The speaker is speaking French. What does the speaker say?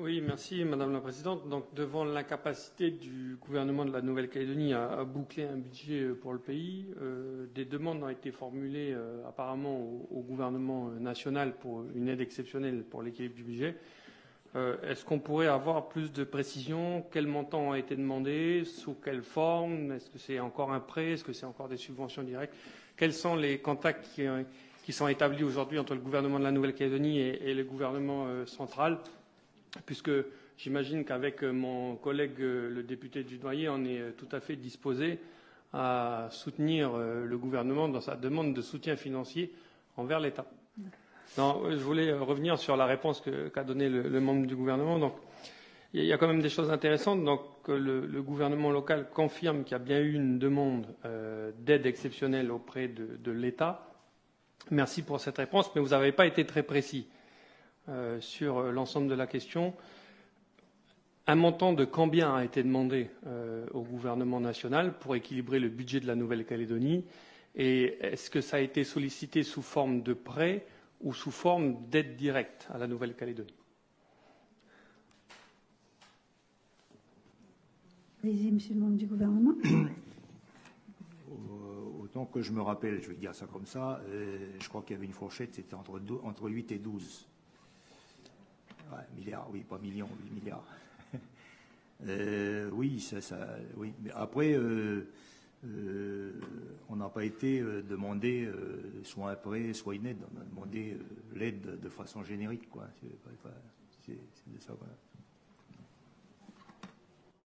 Oui, merci Madame la Présidente. Donc, devant l'incapacité du gouvernement de la Nouvelle-Calédonie à, boucler un budget euh, pour le pays, euh, des demandes ont été formulées euh, apparemment au, gouvernement national pour une aide exceptionnelle pour l'équilibre du budget. Est-ce qu'on pourrait avoir plus de précisions Quels montants ont été demandés Sous quelle forme? Est-ce que c'est encore un prêt? Est-ce que c'est encore des subventions directes? Quels sont les contacts qui, sont établis aujourd'hui entre le gouvernement de la Nouvelle-Calédonie et, le gouvernement central? Puisque j'imagine qu'avec euh, mon collègue euh, le député du Noyer, on est euh, tout à fait disposé à soutenir le gouvernement dans sa demande de soutien financier envers l'État. je voulais revenir sur la réponse qu'a donnée le, membre du gouvernement. Donc, il y a quand même des choses intéressantes. Donc, le, gouvernement local confirme qu'il y a bien eu une demande d'aide exceptionnelle auprès de, de l'État. Merci pour cette réponse, mais vous n'avez pas été très précis. Euh, sur euh, l'ensemble de la question. Un montant de combien a été demandé euh, au gouvernement national pour équilibrer le budget de la Nouvelle-Calédonie? Et est-ce que ça a été sollicité sous forme de prêt ou sous forme d'aide directe à la Nouvelle-Calédonie? Allez-y, monsieur le membre du gouvernement. Autant que je me rappelle, je vais dire ça comme ça, je crois qu'il y avait une fourchette, c'était entre, entre 8 et 12 milliards, oui, pas millions, 8 milliards. Euh, oui, ça, ça, oui. Mais après, euh, euh, on n'a pas été demandé soit un prêt, soit une aide. On a demandé l'aide de façon générique, quoi. C'est de ça, voilà.